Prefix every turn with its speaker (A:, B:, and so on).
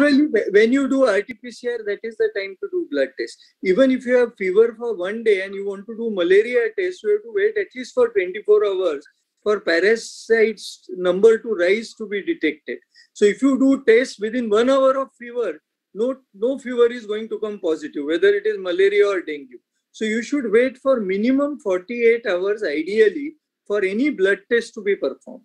A: when you do RT-PCR, that is the time to do blood test. Even if you have fever for one day and you want to do malaria test, you have to wait at least for 24 hours for parasites number to rise to be detected. So if you do test within one hour of fever, no, no fever is going to come positive, whether it is malaria or dengue. So you should wait for minimum 48 hours ideally for any blood test to be performed.